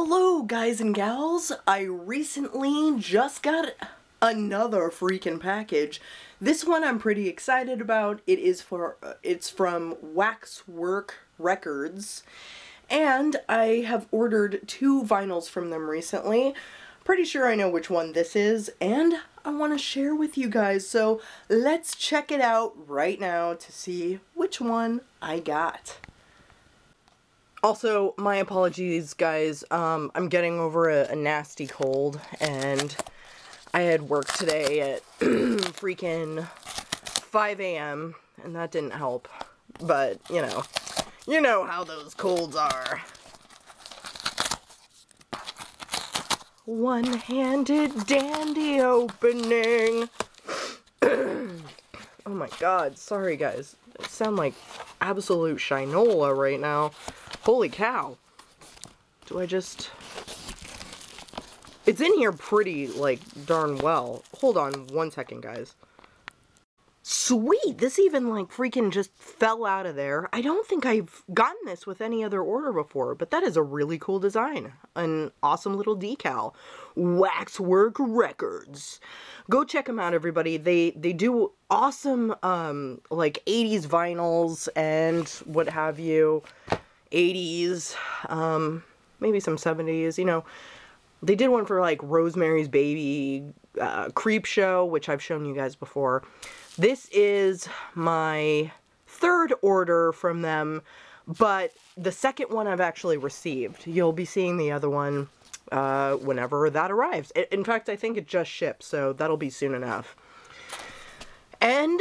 Hello guys and gals, I recently just got another freaking package. This one I'm pretty excited about. It is for, uh, it's from Waxwork Records and I have ordered two vinyls from them recently. Pretty sure I know which one this is and I want to share with you guys so let's check it out right now to see which one I got. Also, my apologies, guys. Um, I'm getting over a, a, nasty cold, and I had work today at freaking 5 a.m., and that didn't help. But, you know, you know how those colds are. One-handed dandy opening. oh my god, sorry guys. I sound like absolute shinola right now. Holy cow. Do I just... It's in here pretty, like, darn well. Hold on one second, guys. Sweet! This even, like, freaking just fell out of there. I don't think I've gotten this with any other order before, but that is a really cool design. An awesome little decal. Waxwork Records. Go check them out, everybody. They they do awesome, um, like, 80s vinyls and what have you. 80s, um, maybe some 70s, you know. They did one for like Rosemary's Baby, uh, Creepshow, which I've shown you guys before. This is my third order from them, but the second one I've actually received. You'll be seeing the other one uh, whenever that arrives. In fact, I think it just shipped, so that'll be soon enough. And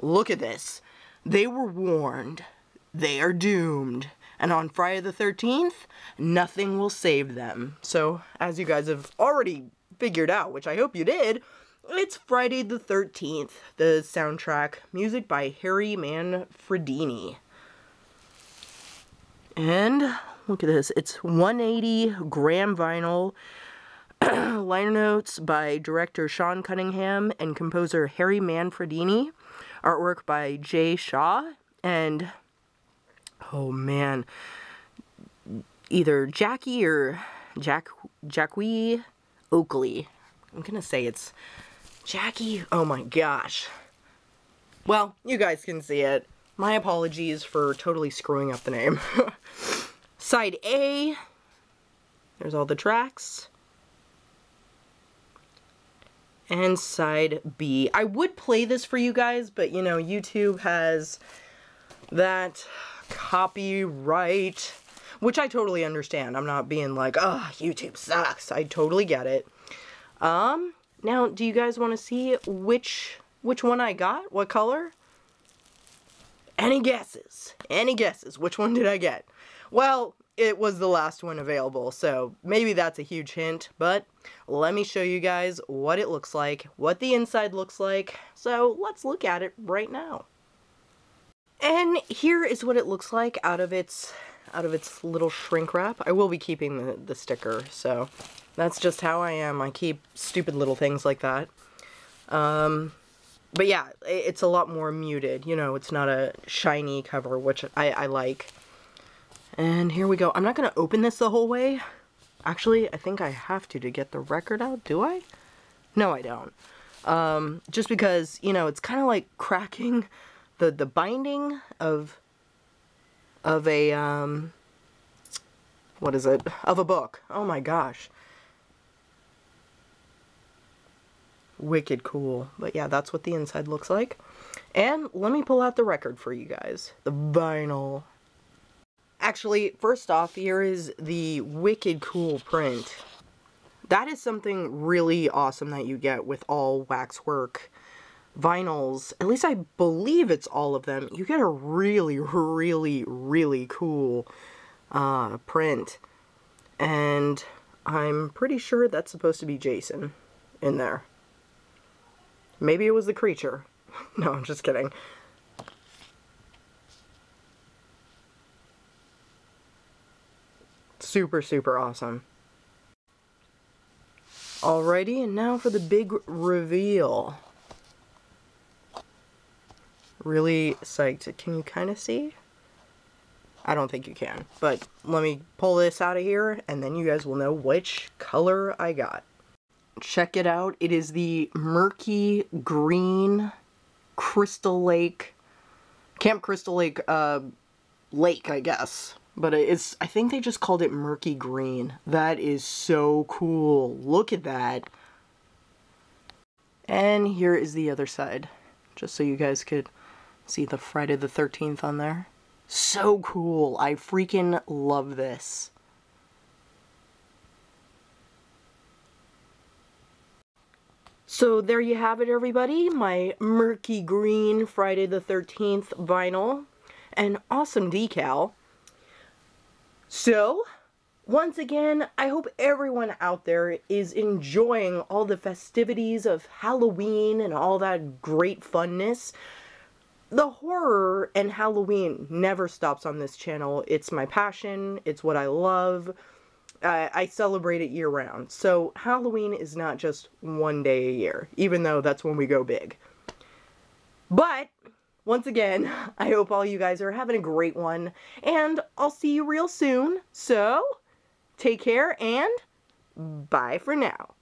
look at this. They were warned. They are doomed. And on Friday the 13th, nothing will save them. So, as you guys have already figured out, which I hope you did, it's Friday the 13th, the soundtrack, music by Harry Manfredini. And look at this, it's 180 gram vinyl, liner notes by director Sean Cunningham and composer Harry Manfredini, artwork by Jay Shaw, and oh man, either Jackie or Jack Jackie Oakley. I'm gonna say it's Jackie. Oh my gosh. Well, you guys can see it. My apologies for totally screwing up the name. Side A, there's all the tracks. And side B. I would play this for you guys, but you know, YouTube has that copyright, which I totally understand. I'm not being like, oh, YouTube sucks. I totally get it. Um, now, do you guys want to see which, which one I got? What color? Any guesses? Any guesses? Which one did I get? Well, it was the last one available, so maybe that's a huge hint, but let me show you guys what it looks like, what the inside looks like, so let's look at it right now. And here is what it looks like out of its out of its little shrink wrap. I will be keeping the, the sticker, so that's just how I am. I keep stupid little things like that. Um, but yeah, it's a lot more muted. You know, it's not a shiny cover, which I, I like. And here we go. I'm not going to open this the whole way. Actually, I think I have to to get the record out. Do I? No, I don't. Um, just because, you know, it's kind of like cracking the the binding of of a um what is it? Of a book. Oh my gosh. Wicked cool. But yeah that's what the inside looks like. And let me pull out the record for you guys. The vinyl. Actually first off here is the wicked cool print. That is something really awesome that you get with all waxwork vinyls, at least I believe it's all of them, you get a really, really, really cool uh, print. And I'm pretty sure that's supposed to be Jason in there. Maybe it was the creature. no, I'm just kidding. Super, super awesome. Alrighty, and now for the big reveal really psyched. Can you kind of see? I don't think you can. But let me pull this out of here and then you guys will know which color I got. Check it out. It is the murky green Crystal Lake, Camp Crystal Lake uh, lake, I guess. But it's, I think they just called it murky green. That is so cool. Look at that. And here is the other side, just so you guys could see the Friday the 13th on there. So cool. I freaking love this. So there you have it, everybody. My murky green Friday the 13th vinyl. An awesome decal. So, once again, I hope everyone out there is enjoying all the festivities of Halloween and all that great funness. The horror and Halloween never stops on this channel. It's my passion. It's what I love. I celebrate it year round. So Halloween is not just one day a year, even though that's when we go big. But once again, I hope all you guys are having a great one, and I'll see you real soon. So, take care and bye for now.